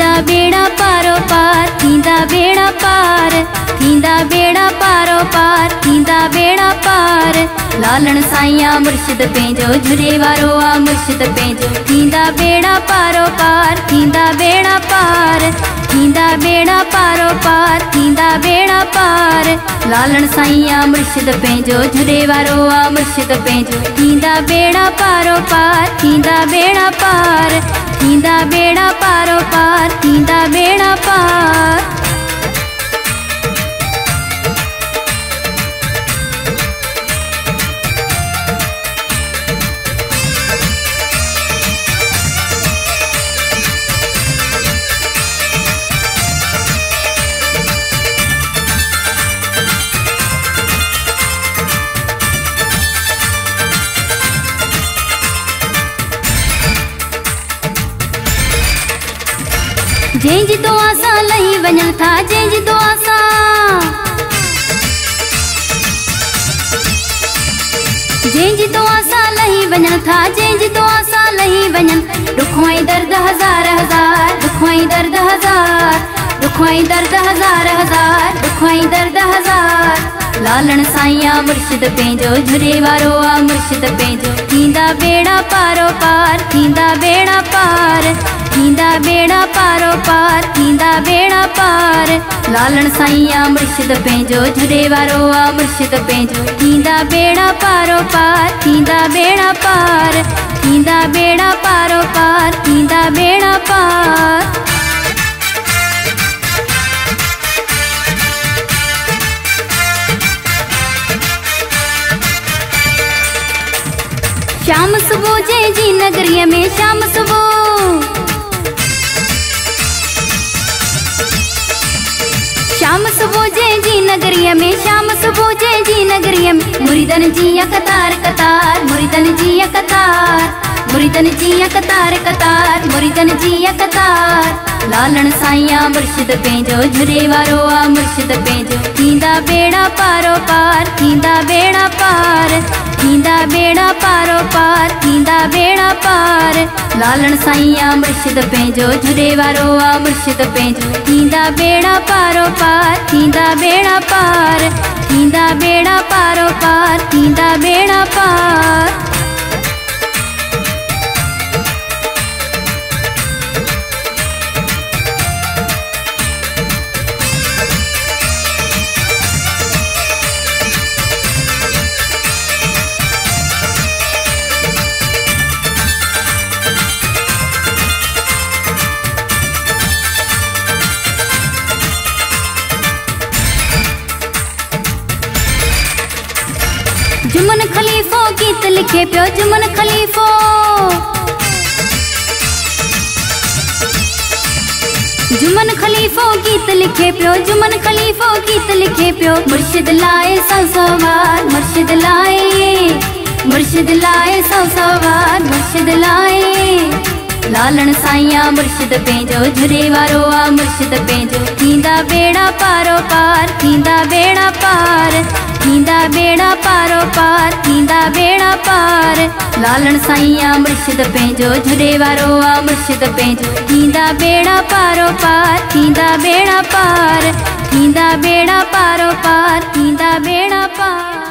थींदा बेड़ा पारो पार थींदा बेड़ा पार थींदा बेड़ा पारो पार थींदा बेड़ा पार लालण साईं मुर्शिद पंहिंजो झुरे वारो आहे मुर्शिद पंहिंजो थींदा बेड़ा पारो पार थींदा बेड़ा पार थींदा बेड़ा पारो पार थींदा बेड़ा पार लालण साईं आहे मुर्शिद पंहिंजो झुरे वारो आहे मुर्शिद पंहिंजो थींदा बेड़ा पारो पार थींदा बेड़ा पार ಬೇಡ ಪಾರೋ ಪಾರ್ತಿಂದ ಬೇಡ ಪಾರ್ जंहिंजी जंहिंजी हज़ार हज़ार हज़ार दर्द हज़ार लालण साईं आहे मुर्शद पंहिंजोरे वारो आहे मुर्शद पंहिंजो पार थींदा पार ਵਾਲਾ ਬੇੜਾ ਪਾਰ ਲਾਲਣ ਸਾਈਆਂ ਮੁਰਸ਼ਿਦ ਪੈਜੋ ਜੁਰੇ ਵਾਰੋ ਆ ਮੁਰਸ਼ਿਦ ਪੈਜੋ ਕੀਂਦਾ ਬੇੜਾ ਪਾਰੋ ਪਾਰ ਕੀਂਦਾ ਬੇੜਾ ਪਾਰ ਕੀਂਦਾ ਬੇੜਾ ਪਾਰੋ ਪਾਰ ਕੀਂਦਾ ਬੇੜਾ ਪਾਰ ਸ਼ਾਮ ਸੁਬੋ ਜੇ ਜੀ ਨਗਰੀਏ ਮੇ ਸ਼ਾਮ ਸੁਬੋ लाल साईं आहे मुर्शद पंहिंजो आहे मुर्शद पंहिंजो थींदा पारो पार थींदा लालण साईं आ मुर्शिद पंहिंजो जुड़े वारो आ मुर्शिद पंहिंजो थींदा बेड़ा पारो पार थींदा भेण पार थींदा बेड़ा पारो ਜੁਮਨ ਖਲੀਫੋ ਗੀਤ ਲਿਖੇ ਪਿਓ ਜੁਮਨ ਖਲੀਫੋ ਜੁਮਨ ਖਲੀਫੋ ਗੀਤ ਲਿਖੇ ਪਿਓ ਜੁਮਨ ਖਲੀਫੋ ਗੀਤ ਲਿਖੇ ਪਿਓ ਮੁਰਸ਼ਿਦ ਲਾਏ ਸੌ ਸੌ ਵਾਰ ਮੁਰਸ਼ਿਦ ਲਾਏ ਮੁਰਸ਼ਿਦ ਲਾਏ ਸੌ ਸੌ ਵਾਰ ਲਾਏ लालण साईं मुर्शिद मुर्शद पंहिंजो झूले वारो आहे मुर्शिद पंहिंजो थींदा बेड़ा पारो पार थींदा बेड़ा पार थींदा बेड़ा पारो पार थींदा बेड़ा पार लालण साईं आहे मुर्शद पंहिंजो झुड़े वारो आहे मुर्शिद पंहिंजो थींदा बेड़ा पारो पार थींदा बेड़ा पार थींदा बेड़ा पारो पार थींदा बेड़ा पार